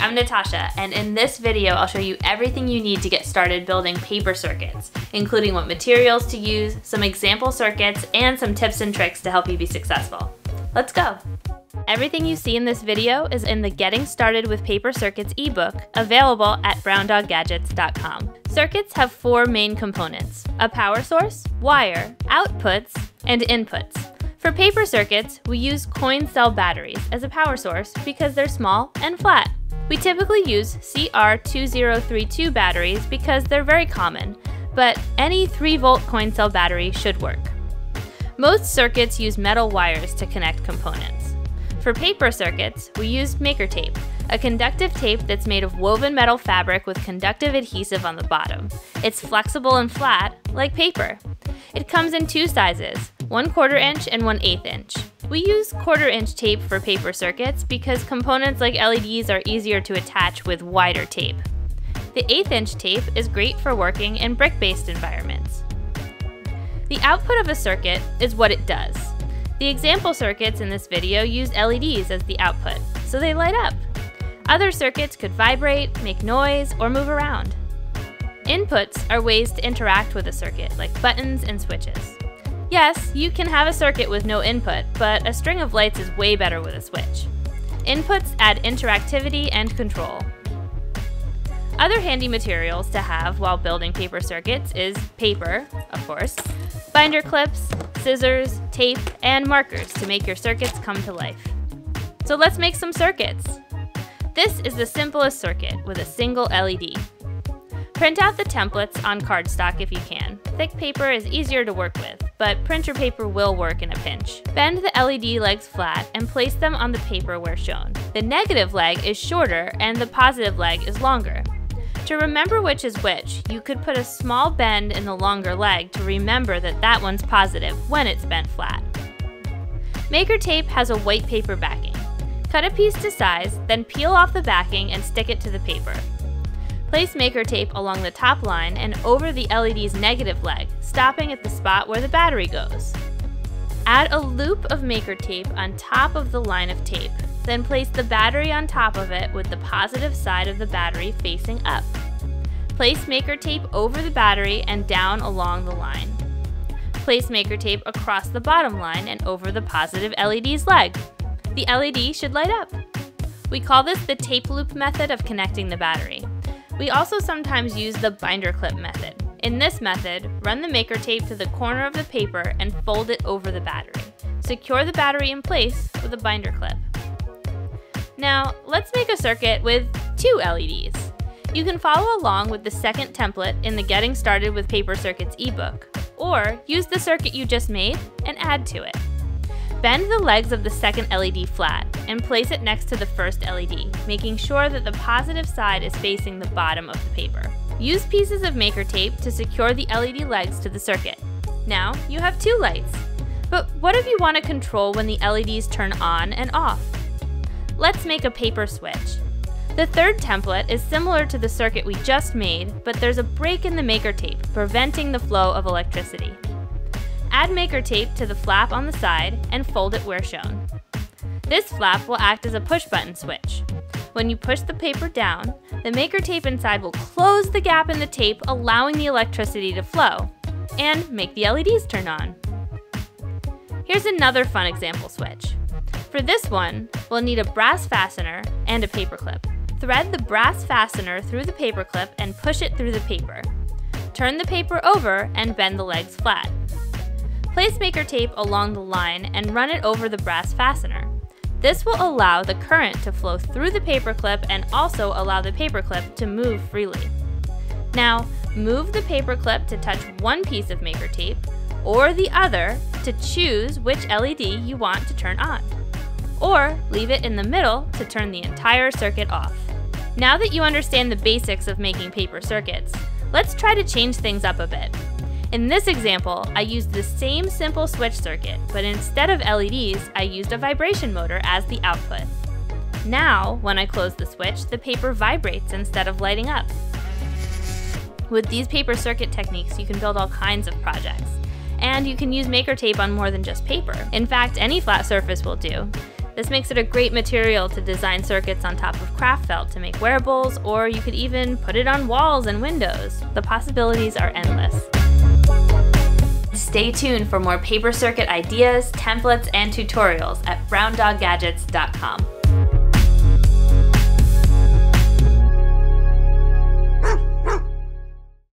I'm Natasha, and in this video I'll show you everything you need to get started building paper circuits, including what materials to use, some example circuits, and some tips and tricks to help you be successful. Let's go! Everything you see in this video is in the Getting Started with Paper Circuits ebook, available at browndoggadgets.com. Circuits have four main components, a power source, wire, outputs, and inputs. For paper circuits, we use coin cell batteries as a power source because they're small and flat. We typically use CR2032 batteries because they're very common, but any 3 volt coin cell battery should work. Most circuits use metal wires to connect components. For paper circuits, we use maker tape, a conductive tape that's made of woven metal fabric with conductive adhesive on the bottom. It's flexible and flat, like paper. It comes in two sizes, 1 quarter inch and 1 eighth inch. We use quarter inch tape for paper circuits because components like LEDs are easier to attach with wider tape. The eighth inch tape is great for working in brick-based environments. The output of a circuit is what it does. The example circuits in this video use LEDs as the output, so they light up. Other circuits could vibrate, make noise, or move around. Inputs are ways to interact with a circuit, like buttons and switches. Yes, you can have a circuit with no input, but a string of lights is way better with a switch. Inputs add interactivity and control. Other handy materials to have while building paper circuits is paper, of course, binder clips, scissors, tape, and markers to make your circuits come to life. So let's make some circuits. This is the simplest circuit with a single LED. Print out the templates on cardstock if you can. Thick paper is easier to work with, but printer paper will work in a pinch. Bend the LED legs flat and place them on the paper where shown. The negative leg is shorter and the positive leg is longer. To remember which is which, you could put a small bend in the longer leg to remember that that one's positive when it's bent flat. Maker tape has a white paper backing. Cut a piece to size, then peel off the backing and stick it to the paper. Place maker tape along the top line and over the LED's negative leg, stopping at the spot where the battery goes. Add a loop of maker tape on top of the line of tape, then place the battery on top of it with the positive side of the battery facing up. Place maker tape over the battery and down along the line. Place maker tape across the bottom line and over the positive LED's leg. The LED should light up. We call this the tape loop method of connecting the battery. We also sometimes use the binder clip method. In this method, run the maker tape to the corner of the paper and fold it over the battery. Secure the battery in place with a binder clip. Now, let's make a circuit with two LEDs. You can follow along with the second template in the Getting Started with Paper Circuits ebook, or use the circuit you just made and add to it. Bend the legs of the second LED flat and place it next to the first LED, making sure that the positive side is facing the bottom of the paper. Use pieces of maker tape to secure the LED legs to the circuit. Now you have two lights. But what if you want to control when the LEDs turn on and off? Let's make a paper switch. The third template is similar to the circuit we just made, but there's a break in the maker tape, preventing the flow of electricity. Add maker tape to the flap on the side and fold it where shown. This flap will act as a push button switch. When you push the paper down, the maker tape inside will close the gap in the tape allowing the electricity to flow, and make the LEDs turn on. Here's another fun example switch. For this one, we'll need a brass fastener and a paper clip. Thread the brass fastener through the paper clip and push it through the paper. Turn the paper over and bend the legs flat. Place maker tape along the line and run it over the brass fastener. This will allow the current to flow through the paperclip and also allow the paperclip to move freely. Now, move the paperclip to touch one piece of maker tape or the other to choose which LED you want to turn on. Or leave it in the middle to turn the entire circuit off. Now that you understand the basics of making paper circuits, let's try to change things up a bit. In this example, I used the same simple switch circuit, but instead of LEDs, I used a vibration motor as the output. Now, when I close the switch, the paper vibrates instead of lighting up. With these paper circuit techniques, you can build all kinds of projects. And you can use maker tape on more than just paper. In fact, any flat surface will do. This makes it a great material to design circuits on top of craft felt to make wearables, or you could even put it on walls and windows. The possibilities are endless. Stay tuned for more paper circuit ideas, templates, and tutorials at browndoggadgets.com.